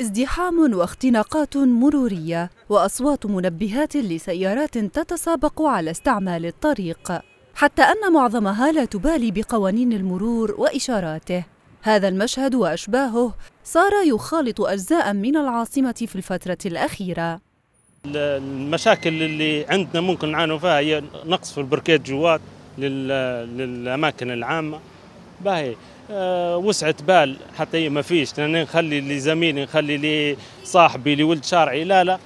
ازدحام واختناقات مرورية وأصوات منبهات لسيارات تتسابق على استعمال الطريق حتى أن معظمها لا تبالي بقوانين المرور وإشاراته. هذا المشهد وأشباهه صار يخالط أجزاء من العاصمة في الفترة الأخيرة. المشاكل اللي عندنا ممكن نعانوا فيها هي نقص في البركات جوات للأماكن العامة. باهي. أه وسعة بال حتى ما فيش. نخلي لزميلي نخلي لي صاحبي لولد شارعي. لا لا.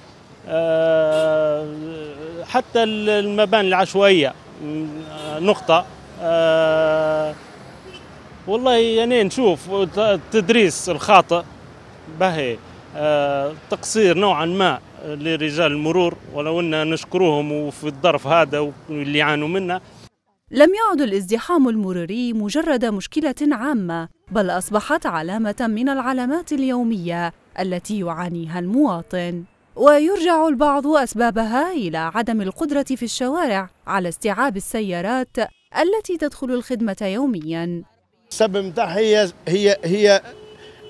أه حتى المباني العشوائية. نقطة. أه والله يعني نشوف. التدريس الخاطئ. باهي. أه تقصير نوعا ما لرجال المرور. ولو إن نشكروهم وفي الظرف هذا واللي يعانوا منه. لم يعد الازدحام المروري مجرد مشكلة عامة، بل أصبحت علامة من العلامات اليومية التي يعانيها المواطن. ويرجع البعض أسبابها إلى عدم القدرة في الشوارع على استيعاب السيارات التي تدخل الخدمة يومياً. السبب هي هي هي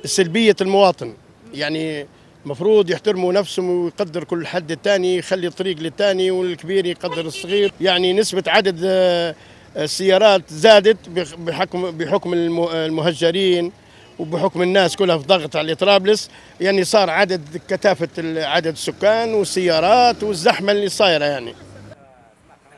سلبية المواطن، يعني مفروض يحترموا نفسهم ويقدر كل حد الثاني يخلي طريق للثاني والكبير يقدر الصغير يعني نسبة عدد السيارات زادت بحكم بحكم المهجرين وبحكم الناس كلها في ضغط على طرابلس. يعني صار عدد كثافة عدد السكان والسيارات والزحمة اللي صايرة يعني.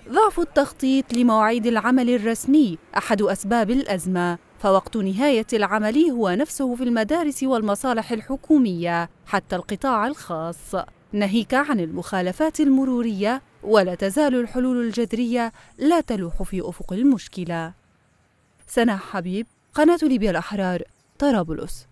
ضعف التخطيط لمواعيد العمل الرسمي أحد أسباب الأزمة فوقت نهاية العمل هو نفسه في المدارس والمصالح الحكومية حتى القطاع الخاص. ناهيك عن المخالفات المرورية ولا تزال الحلول الجذرية لا تلوح في أفق المشكلة. سناء حبيب قناة ليبيا الأحرار طرابلس.